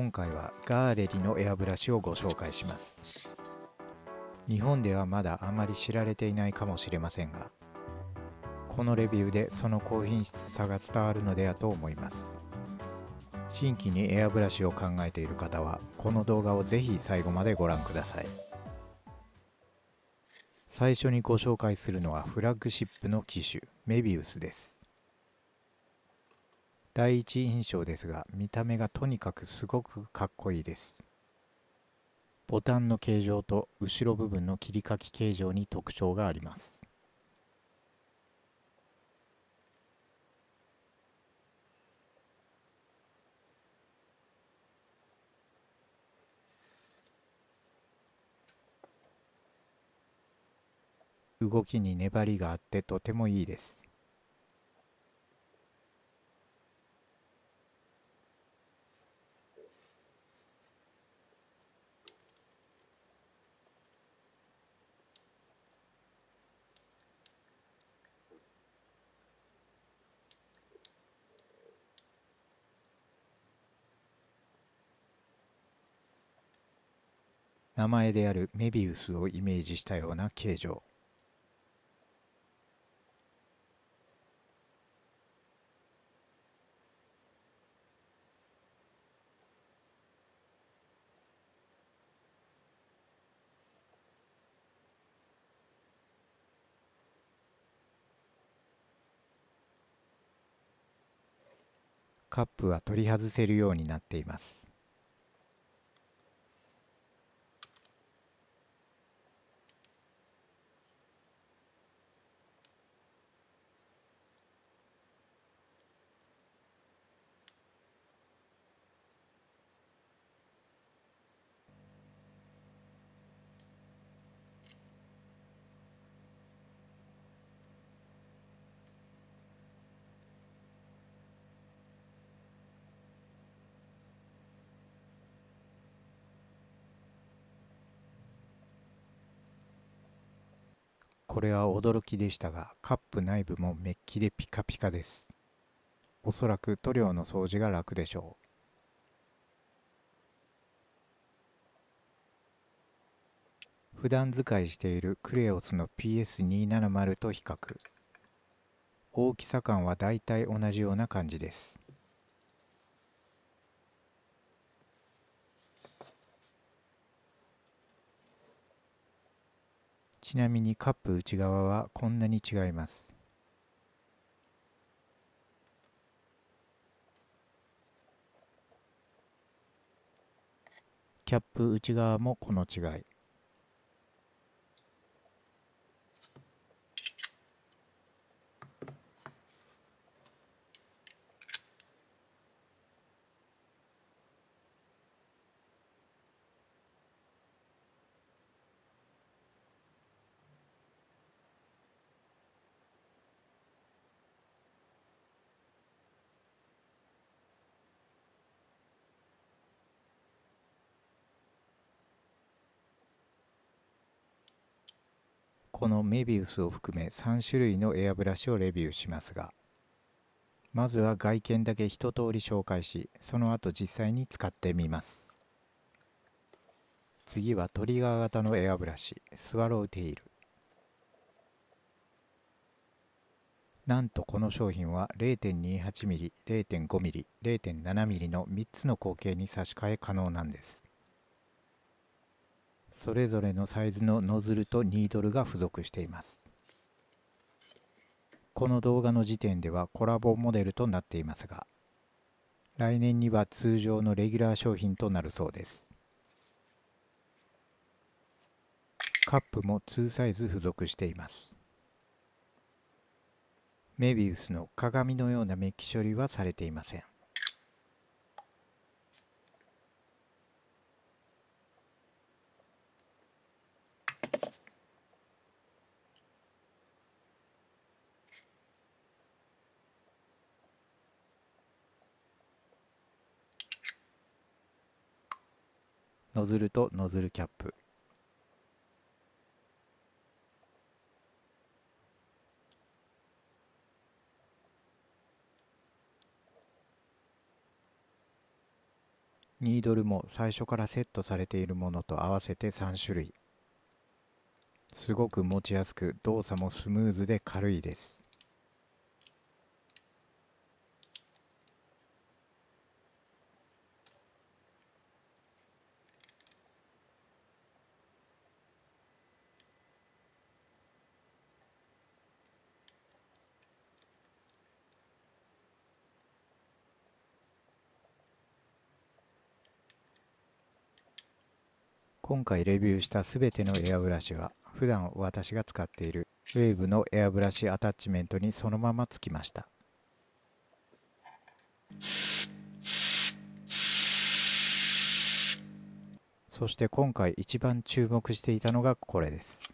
今回はガーレリのエアブラシをご紹介します。日本ではまだあまり知られていないかもしれませんがこのレビューでその高品質さが伝わるのではと思います。新規にエアブラシを考えている方はこの動画をぜひ最後までご覧ください。最初にご紹介するのはフラッグシップの機種メビウスです。第一印象ですが見た目がとにかくすごくかっこいいです。ボタンの形状と後ろ部分の切り欠き形状に特徴があります。動きに粘りがあってとてもいいです。名前であるメビウスをイメージしたような形状。カップは取り外せるようになっています。これは驚きでしたがカップ内部もメッキでピカピカです。おそらく塗料の掃除が楽でしょう。普段使いしているクレオスの PS270 と比較。大きさ感はだいたい同じような感じです。ちなみにカップ内側はこんなに違います。キャップ内側もこの違い。このメビウスを含め3種類のエアブラシをレビューしますがまずは外見だけ一通り紹介しその後実際に使ってみます。次はトリガー型のエアブラシスワローテイル。なんとこの商品は 0.28mm、0.5mm、0.7mm の3つの口径に差し替え可能なんです。それぞれのサイズのノズルとニードルが付属しています。この動画の時点ではコラボモデルとなっていますが来年には通常のレギュラー商品となるそうです。カップも2サイズ付属しています。メビウスの鏡のようなメッキ処理はされていません。ノズルとノズルキャップ。ニードルも最初からセットされているものと合わせて3種類。すごく持ちやすく動作もスムーズで軽いです。今回レビューした全てのエアブラシは普段私が使っているウェーブのエアブラシアタッチメントにそのままつきました。そして今回一番注目していたのがこれです。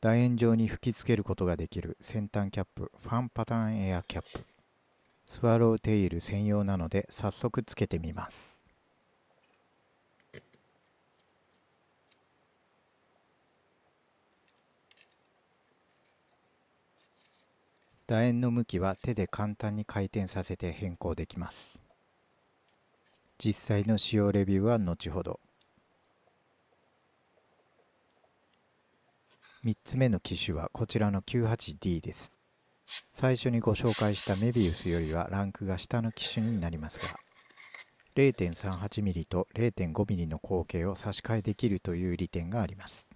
楕円状に吹きつけることができる先端キャップファンパターンエアキャップ。スワローテイル専用なので早速つけてみます。楕円の向きは手で簡単に回転させて変更できます。実際の使用レビューは後ほど。3つ目の機種はこちらの 98D です。最初にご紹介したメビウスよりはランクが下の機種になりますが 0.38mm と 0.5mm の口径を差し替えできるという利点があります。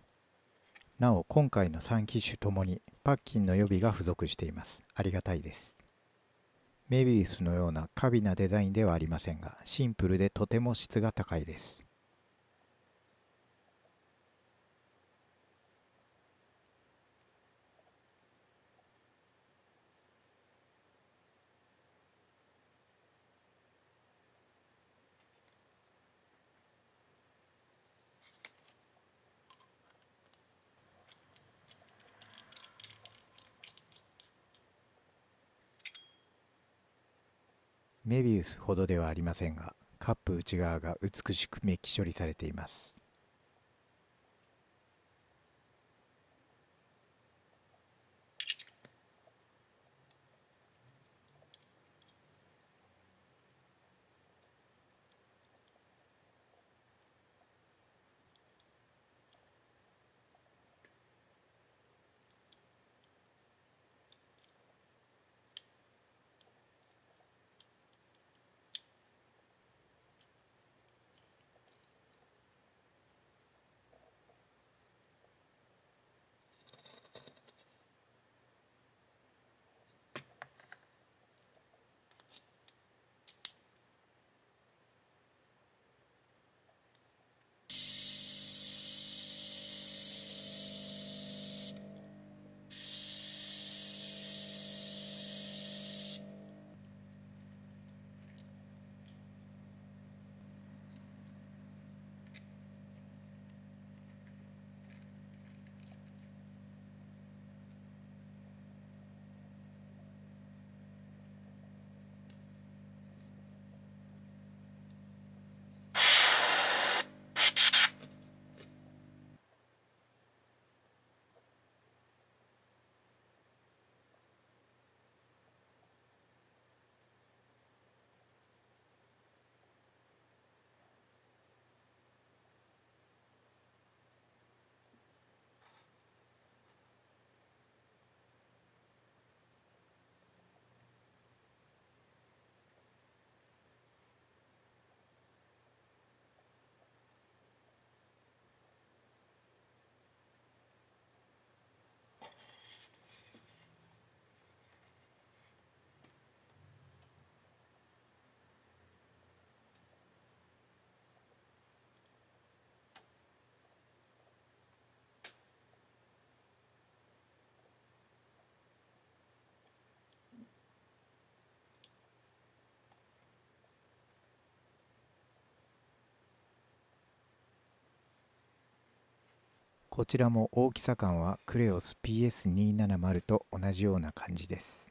なお今回の3機種ともにパッキンの予備が付属しています。ありがたいです。メビウスのような華美なデザインではありませんがシンプルでとても質が高いです。メビウスほどではありませんがカップ内側が美しくメッキ処理されています。こちらも大きさ感はクレオス PS270 と同じような感じです。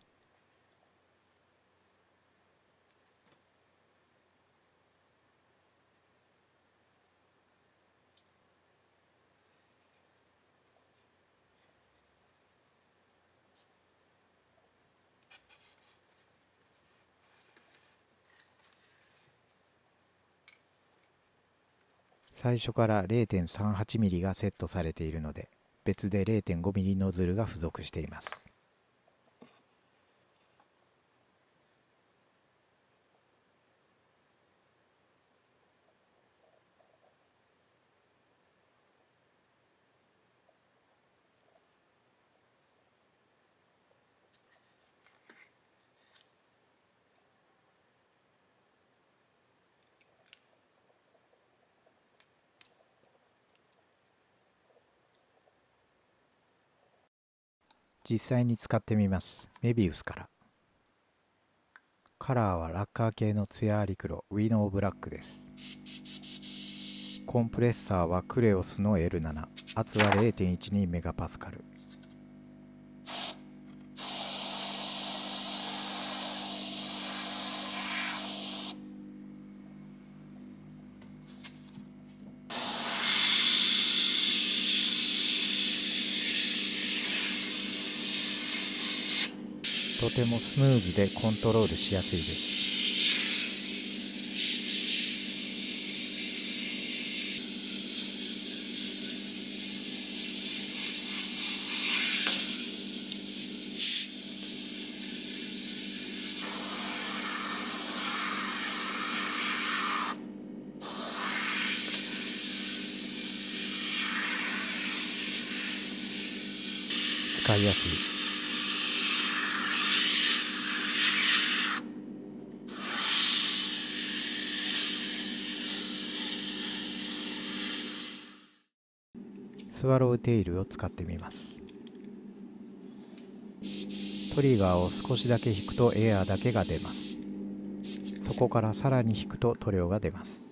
最初から 0.38mm がセットされているので別で 0.5mm ノズルが付属しています。実際に使ってみます。メビウスから。カラーはラッカー系のツヤアリクロウィノーブラックです。コンプレッサーはクレオスの L7 圧は0.12メガパスカルとてもスムーズでコントロールしやすいです。使いやすい。スワローテイルを使ってみます。トリガーを少しだけ引くとエアーだけが出ます。そこからさらに引くと塗料が出ます。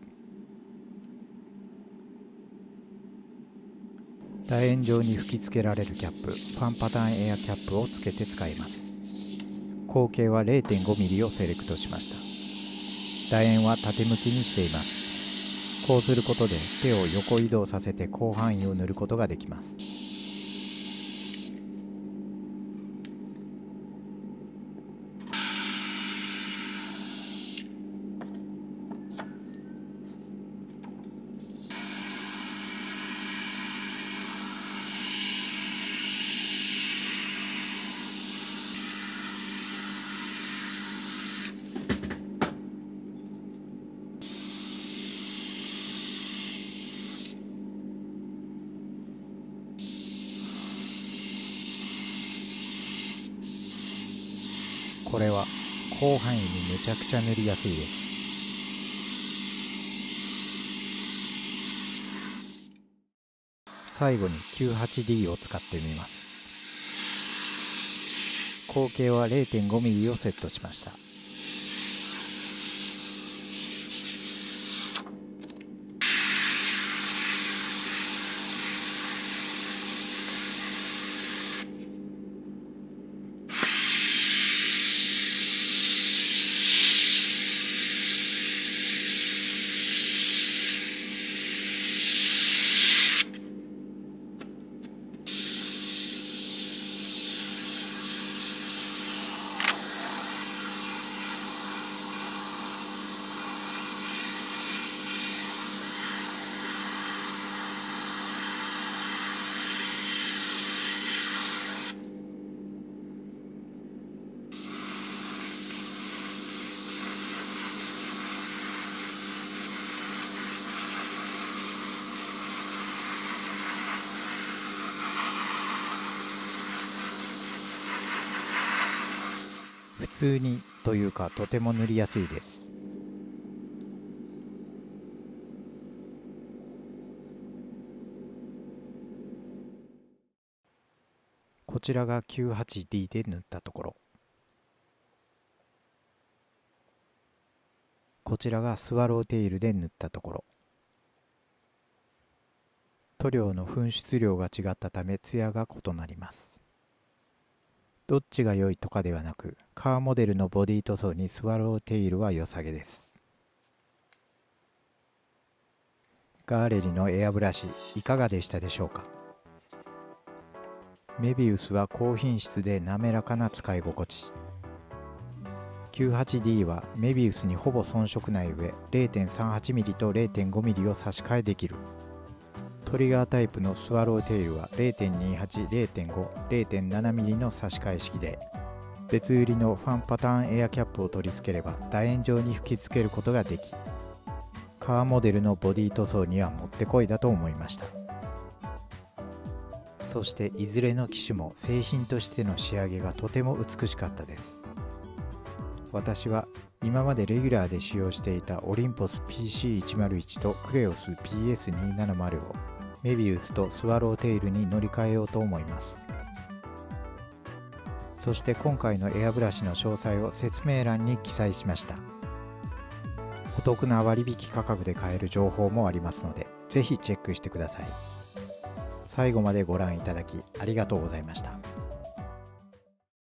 楕円状に吹き付けられるキャップファンパターンエアキャップをつけて使います。口径は 0.5mm をセレクトしました。楕円は縦向きにしています。こうすることで手を横移動させて広範囲を塗ることができます。これは広範囲にめちゃくちゃ塗りやすいです。最後に 98D を使ってみます。口径は 0.5mm をセットしました普通にというかとても塗りやすいです。こちらが 98D で塗ったところ。こちらがスワローテイルで塗ったところ。塗料の噴出量が違ったため艶が異なります。どっちが良いとかではなくカーモデルのボディ塗装にスワローテイルは良さげです。ガーレリのエアブラシいかがでしたでしょうか？メビウスは高品質で滑らかな使い心地。98D はメビウスにほぼ遜色ない上 0.38mm と 0.5mm を差し替えできる。トリガータイプのスワローテイルは0.28、0.5、0.7mm の差し替え式で別売りのファンパターンエアキャップを取り付ければ楕円状に吹き付けることができカーモデルのボディ塗装にはもってこいだと思いました。そしていずれの機種も製品としての仕上げがとても美しかったです。私は今までレギュラーで使用していたオリンポス PC101 とクレオス PS270 をメビウスとスワローテイルに乗り換えようと思います。そして今回のエアブラシの詳細を説明欄に記載しました。お得な割引価格で買える情報もありますのでぜひチェックしてください。最後までご覧いただきありがとうございました。